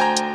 Bye.